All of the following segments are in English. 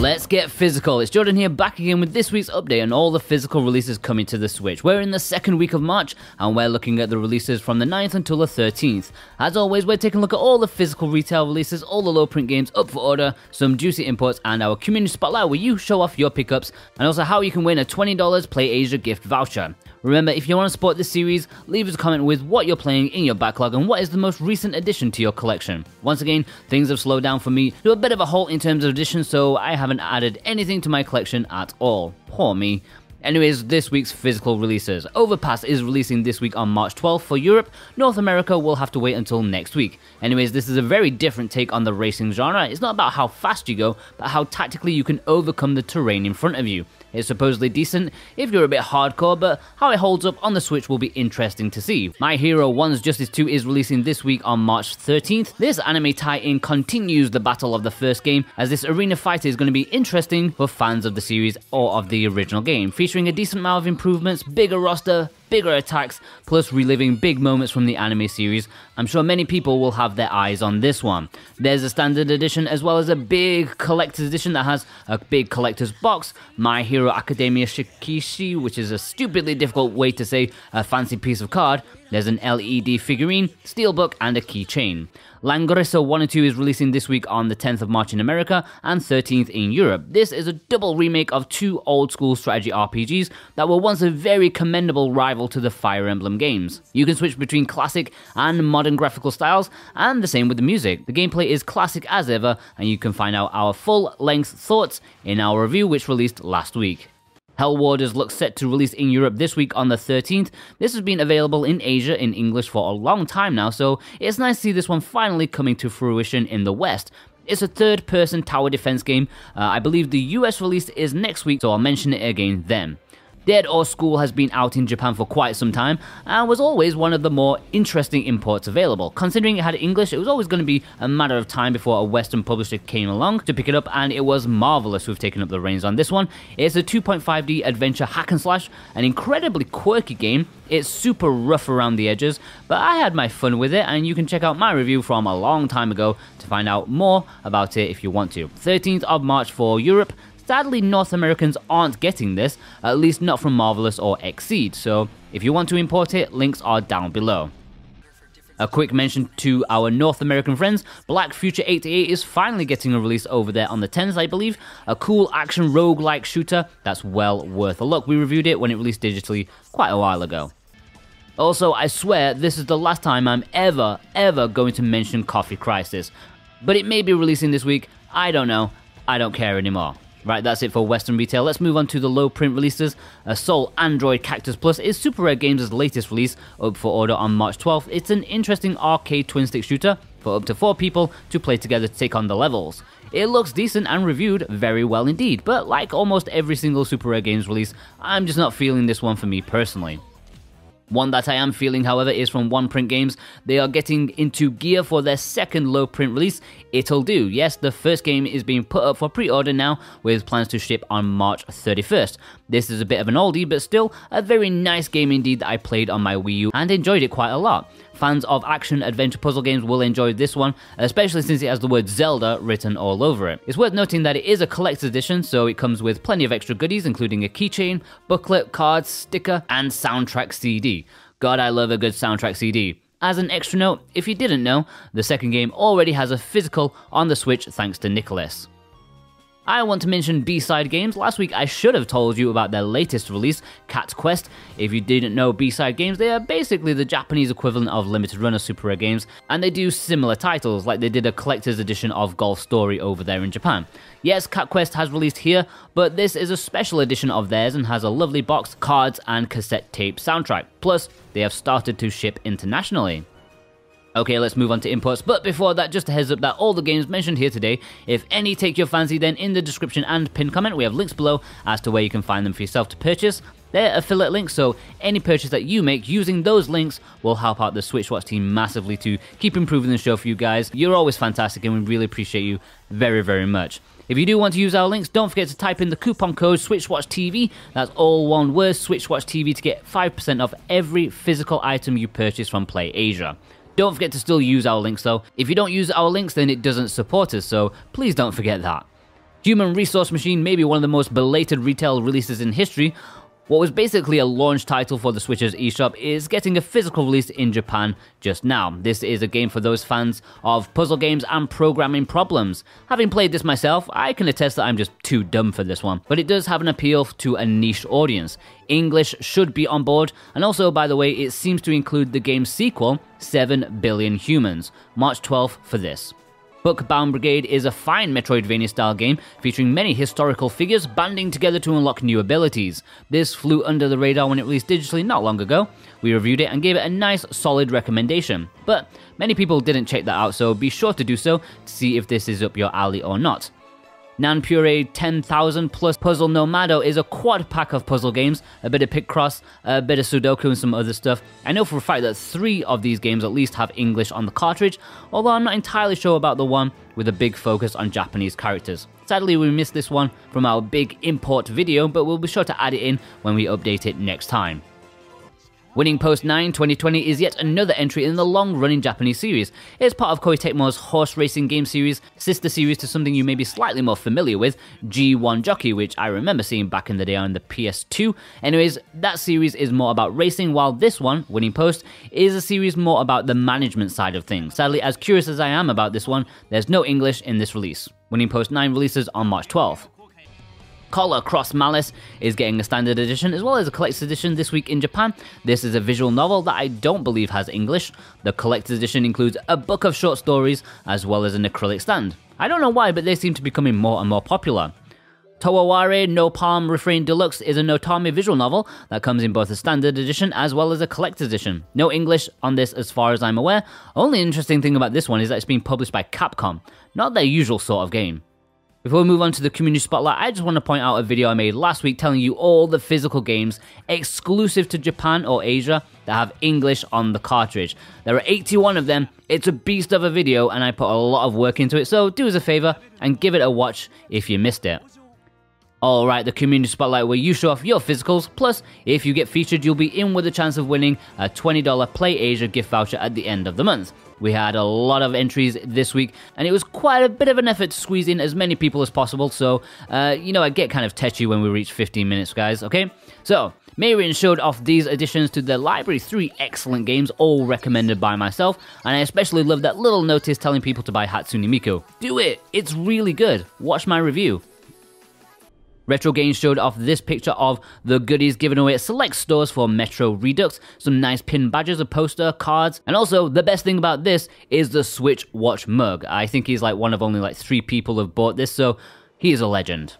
Let's get physical. It's Jordan here back again with this week's update on all the physical releases coming to the Switch. We're in the second week of March and we're looking at the releases from the 9th until the 13th. As always, we're taking a look at all the physical retail releases, all the low print games up for order, some juicy imports, and our community spotlight where you show off your pickups and also how you can win a $20 PlayAsia gift voucher. Remember, if you want to support this series, leave us a comment with what you're playing in your backlog and what is the most recent addition to your collection. Once again, things have slowed down for me to a bit of a halt in terms of additions, so I haven't added anything to my collection at all. Poor me. Anyways, this week's physical releases. Overpass is releasing this week on March 12th for Europe. North America will have to wait until next week. Anyways, this is a very different take on the racing genre. It's not about how fast you go, but how tactically you can overcome the terrain in front of you. It's supposedly decent if you're a bit hardcore, but how it holds up on the Switch will be interesting to see. My Hero One's Justice 2 is releasing this week on March 13th. This anime tie-in continues the battle of the first game, as this arena fighter is going to be interesting for fans of the series or of the original game, featuring a decent amount of improvements, bigger roster, bigger attacks, plus reliving big moments from the anime series, I'm sure many people will have their eyes on this one. There's a standard edition as well as a big collector's edition that has a big collector's box, My Hero Academia Shikishi, which is a stupidly difficult way to say a fancy piece of card, there's an LED figurine, steelbook, and a keychain. Langrisser 1 and 2 is releasing this week on the 10th of March in America and 13th in Europe. This is a double remake of two old school strategy RPGs that were once a very commendable rival to the Fire Emblem games. You can switch between classic and modern graphical styles, and the same with the music. The gameplay is classic as ever, and you can find out our full length thoughts in our review, which released last week. Hell Warders looks set to release in Europe this week on the 13th. This has been available in Asia in English for a long time now, so it's nice to see this one finally coming to fruition in the West. It's a third person tower defense game. Uh, I believe the US release is next week, so I'll mention it again then. Dead or School has been out in Japan for quite some time and was always one of the more interesting imports available. Considering it had English, it was always going to be a matter of time before a Western publisher came along to pick it up, and it was Marvelous who've taken up the reins on this one. It's a 2.5D adventure hack and slash, an incredibly quirky game. It's super rough around the edges, but I had my fun with it, and you can check out my review from a long time ago to find out more about it if you want to. 13th of March for Europe, Sadly, North Americans aren't getting this, at least not from Marvelous or Xseed, so if you want to import it, links are down below. A quick mention to our North American friends, Black Future 88 is finally getting a release over there on the 10th, I believe. A cool action rogue-like shooter that's well worth a look. We reviewed it when it released digitally quite a while ago. Also, I swear this is the last time I'm ever, ever going to mention Coffee Crisis. But it may be releasing this week, I don't know, I don't care anymore. Right, that's it for Western retail. Let's move on to the low print releases. Assault Android Cactus Plus is Super Rare Games' latest release, up for order on March 12th. It's an interesting arcade twin stick shooter for up to four people to play together to take on the levels. It looks decent and reviewed very well indeed, but like almost every single Super Rare Games release, I'm just not feeling this one for me personally. One that I am feeling, however, is from One Print Games. They are getting into gear for their second low print release, Ittle Dew. Yes, the first game is being put up for pre order now, with plans to ship on March 31st. This is a bit of an oldie, but still a very nice game indeed that I played on my Wii U and enjoyed it quite a lot. Fans of action adventure puzzle games will enjoy this one, especially since it has the word Zelda written all over it. It's worth noting that it is a collector's edition, so it comes with plenty of extra goodies, including a keychain, booklet, cards, sticker, and soundtrack CD. God, I love a good soundtrack CD. As an extra note, if you didn't know, the second game already has a physical on the Switch thanks to Nicalis. I want to mention B-Side Games. Last week I should have told you about their latest release, Cat Quest. If you didn't know B-Side Games, they are basically the Japanese equivalent of Limited Run Runner Super Rare Games, and they do similar titles, like they did a collector's edition of Golf Story over there in Japan. Yes, Cat Quest has released here, but this is a special edition of theirs and has a lovely box, cards, and cassette tape soundtrack. Plus, they have started to ship internationally. Okay, let's move on to imports, but before that, just a heads up that all the games mentioned here today, if any take your fancy, then in the description and pinned comment, we have links below as to where you can find them for yourself to purchase. They're affiliate links, so any purchase that you make using those links will help out the SwitchWatch team massively to keep improving the show for you guys. You're always fantastic, and we really appreciate you very, very much. If you do want to use our links, don't forget to type in the coupon code SwitchWatchTV. That's all one word, SwitchWatchTV, to get 5% off every physical item you purchase from PlayAsia. Don't forget to still use our links though. If you don't use our links, then it doesn't support us, so please don't forget that. Human Resource Machine may be one of the most belated retail releases in history, what was basically a launch title for the Switch's eShop is getting a physical release in Japan just now. This is a game for those fans of puzzle games and programming problems. Having played this myself, I can attest that I'm just too dumb for this one, but it does have an appeal to a niche audience. English should be on board, and also, by the way, it seems to include the game's sequel, 7 Billion Humans, March 12th for this. Bound Brigade is a fine Metroidvania style game featuring many historical figures banding together to unlock new abilities. This flew under the radar when it released digitally not long ago. We reviewed it and gave it a nice, solid recommendation. But many people didn't check that out, so be sure to do so to see if this is up your alley or not. Nanpure 10,000 plus Puzzle no Mado is a quad pack of puzzle games, a bit of Picross, a bit of Sudoku, and some other stuff. I know for a fact that three of these games at least have English on the cartridge, although I'm not entirely sure about the one with a big focus on Japanese characters. Sadly, we missed this one from our big import video, but we'll be sure to add it in when we update it next time. Winning Post 9 2020 is yet another entry in the long running Japanese series. It's part of Koei Tecmo's horse racing game series, sister series to something you may be slightly more familiar with, G1 Jockey, which I remember seeing back in the day on the PS2. Anyways, that series is more about racing, while this one, Winning Post, is a series more about the management side of things. Sadly, as curious as I am about this one, there's no English in this release. Winning Post 9 releases on March 12th. Collar Cross Malice is getting a standard edition as well as a collector's edition this week in Japan. This is a visual novel that I don't believe has English. The collector's edition includes a book of short stories as well as an acrylic stand. I don't know why, but they seem to be becoming more and more popular. Towaware No Palm Refrain Deluxe is an Otomate visual novel that comes in both a standard edition as well as a collector's edition. No English on this as far as I'm aware. Only interesting thing about this one is that it's being published by Capcom, not their usual sort of game. Before we move on to the community spotlight, I just want to point out a video I made last week telling you all the physical games exclusive to Japan or Asia that have English on the cartridge. There are 81 of them. It's a beast of a video and I put a lot of work into it, so do us a favor and give it a watch if you missed it. Alright, the community spotlight where you show off your physicals, plus if you get featured, you'll be in with a chance of winning a $20 Play Asia gift voucher at the end of the month. We had a lot of entries this week, and it was quite a bit of an effort to squeeze in as many people as possible. So, uh, you know, I get kind of tetchy when we reach 15 minutes, guys, okay? So, Marion showed off these additions to the library, three excellent games, all recommended by myself, and I especially love that little notice telling people to buy Hatsune Miku. Do it! It's really good. Watch my review. Retro Games showed off this picture of the goodies given away at select stores for Metro Redux, some nice pin badges, a poster, cards, and also the best thing about this is the Switch Watch mug. I think he's like one of only like three people have bought this, so he is a legend.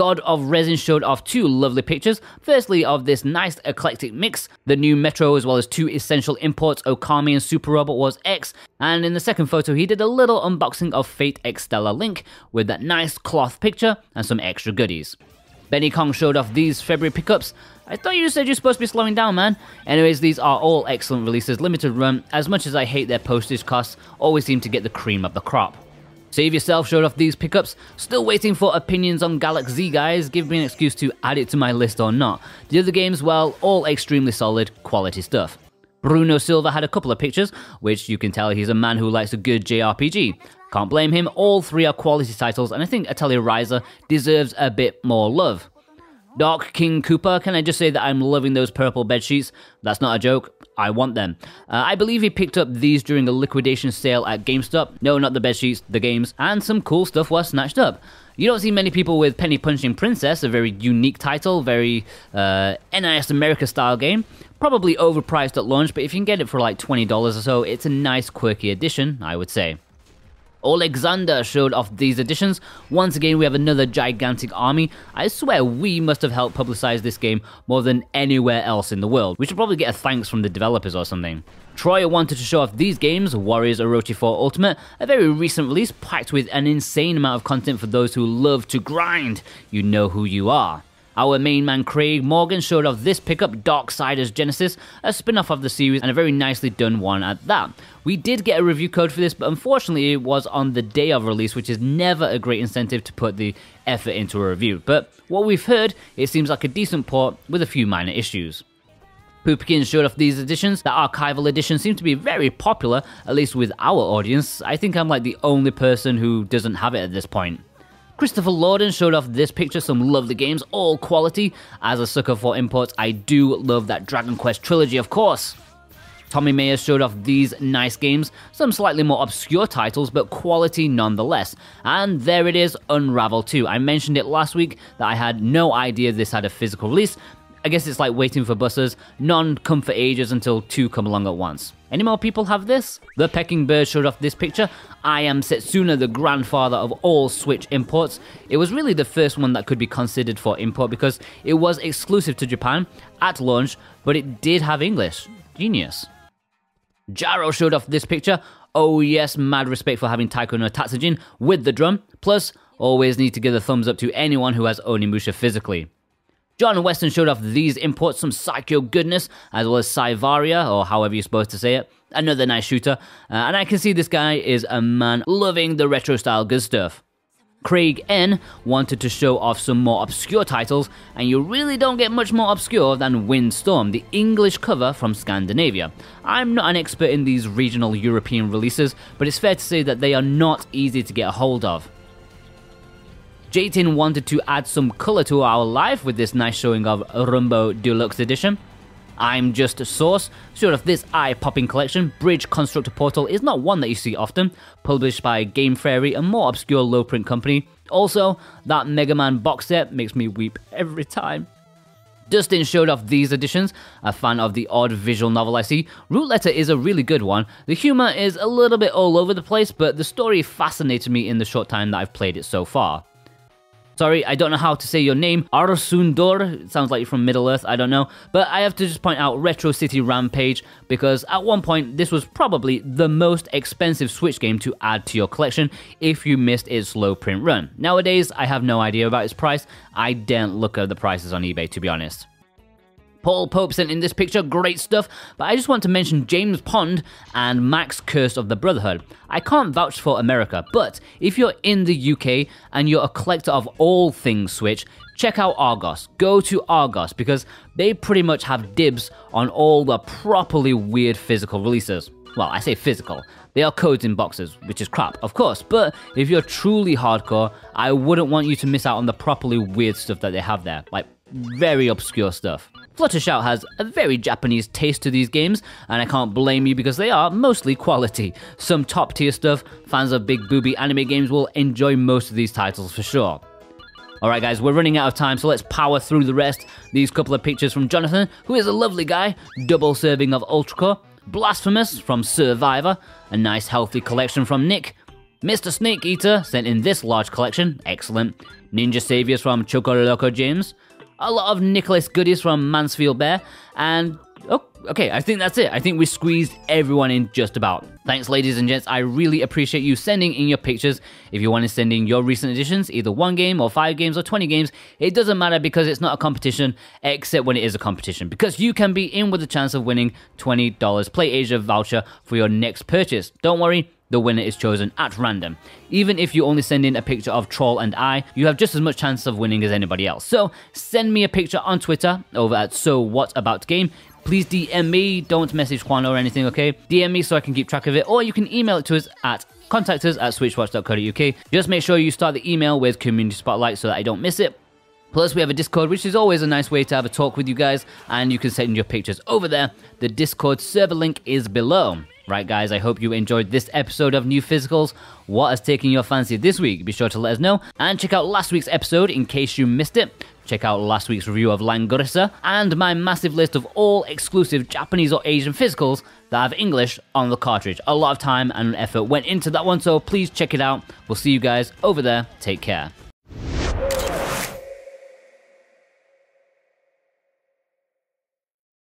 God of Resin showed off two lovely pictures. Firstly, of this nice eclectic mix, the new Metro, as well as two essential imports, Okami and Super Robot Wars X. And in the second photo, he did a little unboxing of Fate X Link with that nice cloth picture and some extra goodies. Benny Kong showed off these February pickups. I thought you said you're supposed to be slowing down, man. Anyways, these are all excellent releases, limited run. As much as I hate their postage costs, always seem to get the cream of the crop. Save yourself showed off these pickups. Still waiting for opinions on Galaxy, guys. Give me an excuse to add it to my list or not. The other games, well, all extremely solid, quality stuff. Bruno Silva had a couple of pictures, which you can tell he's a man who likes a good JRPG. Can't blame him, all three are quality titles, and I think Atelier Ryza deserves a bit more love. Dark King Cooper, can I just say that I'm loving those purple bed sheets? That's not a joke. I want them. Uh, I believe he picked up these during a liquidation sale at GameStop. No, not the bed sheets, the games. And some cool stuff was snatched up. You don't see many people with Penny Punching Princess, a very unique title, very uh, NIS America style game. Probably overpriced at launch, but if you can get it for like $20 or so, it's a nice quirky addition, I would say. Alexander showed off these additions. Once again, we have another gigantic army. I swear we must have helped publicize this game more than anywhere else in the world. We should probably get a thanks from the developers or something. Troy wanted to show off these games, Warriors Orochi 4 Ultimate, a very recent release packed with an insane amount of content for those who love to grind. You know who you are. Our main man Craig Morgan showed off this pickup, Darksiders Genesis, a spin off of the series and a very nicely done one at that. We did get a review code for this, but unfortunately it was on the day of release, which is never a great incentive to put the effort into a review. But what we've heard, it seems like a decent port with a few minor issues. Poopkins showed off these editions. The archival edition seems to be very popular, at least with our audience. I think I'm like the only person who doesn't have it at this point. Christopher Lorden showed off this picture, some lovely games, all quality. As a sucker for imports, I do love that Dragon Quest trilogy, of course. Tommy Mayer showed off these nice games, some slightly more obscure titles, but quality nonetheless. And there it is, Unravel 2. I mentioned it last week that I had no idea this had a physical release. I guess it's like waiting for buses, none come for ages until two come along at once. Any more people have this? The Pecking Bird showed off this picture. I am Setsuna, the grandfather of all Switch imports. It was really the first one that could be considered for import because it was exclusive to Japan at launch, but it did have English. Genius. Jaro showed off this picture. Oh yes, mad respect for having Taiko no Tatsujin with the drum. Plus, always need to give a thumbs up to anyone who has Onimusha physically. John Weston showed off these imports, some Psikyo goodness, as well as Psyvariar, or however you're supposed to say it. Another nice shooter, uh, and I can see this guy is a man loving the retro style good stuff. Craig N wanted to show off some more obscure titles, and you really don't get much more obscure than Windstorm, the English cover from Scandinavia. I'm not an expert in these regional European releases, but it's fair to say that they are not easy to get a hold of. Jaytin wanted to add some colour to our life with this nice showing of Runbow Deluxe Edition. I'm Just a Source, sort of this eye-popping collection, Bridge Constructor Portal, is not one that you see often, published by Game Fairy, a more obscure low-print company. Also, that Mega Man box set makes me weep every time. Dustin showed off these editions, a fan of the odd visual novel I see. Root Letter is a really good one. The humour is a little bit all over the place, but the story fascinated me in the short time that I've played it so far. Sorry, I don't know how to say your name. Arsundor. Sounds like you're from Middle Earth, I don't know. But I have to just point out Retro City Rampage because at one point this was probably the most expensive Switch game to add to your collection if you missed its low print run. Nowadays, I have no idea about its price. I daren't look at the prices on eBay to be honest. Paul Pope sent in this picture, great stuff, but I just want to mention James Pond and Max Curse of the Brotherhood. I can't vouch for America, but if you're in the UK and you're a collector of all things Switch, check out Argos. Go to Argos because they pretty much have dibs on all the properly weird physical releases. Well, I say physical. They are codes in boxes, which is crap, of course, but if you're truly hardcore, I wouldn't want you to miss out on the properly weird stuff that they have there. Like, very obscure stuff. Fluttershout has a very Japanese taste to these games, and I can't blame you because they are mostly quality. Some top tier stuff, fans of big booby anime games will enjoy most of these titles for sure. Alright, guys, we're running out of time, so let's power through the rest. These couple of pictures from Jonathan, who is a lovely guy, double serving of Ultracore, Blasphemous from Survivor, a nice healthy collection from Nick, Mr. Snake Eater sent in this large collection, excellent, Ninja Saviors from Choco Loco James, a lot of Nicalis goodies from Mansfield Bear, and oh, okay, I think that's it. I think we squeezed everyone in just about. Thanks, ladies and gents. I really appreciate you sending in your pictures. If you want to send in your recent editions, either one game or five games or 20 games, it doesn't matter because it's not a competition, except when it is a competition. Because you can be in with a chance of winning $20 PlayAsia voucher for your next purchase. Don't worry, the winner is chosen at random. Even if you only send in a picture of Troll and I, you have just as much chance of winning as anybody else. So send me a picture on Twitter over at So What About Game. Please DM me, don't message Juan or anything, okay? DM me so I can keep track of it, or you can email it to us at contact us at switchwatch.co.uk. Just make sure you start the email with Community Spotlight so that I don't miss it. Plus, we have a Discord, which is always a nice way to have a talk with you guys, and you can send your pictures over there. The Discord server link is below. Right, guys, I hope you enjoyed this episode of New Physicals. What has taken your fancy this week? Be sure to let us know. And check out last week's episode in case you missed it. Check out last week's review of Langrisser and my massive list of all exclusive Japanese or Asian physicals that have English on the cartridge. A lot of time and effort went into that one, so please check it out. We'll see you guys over there. Take care.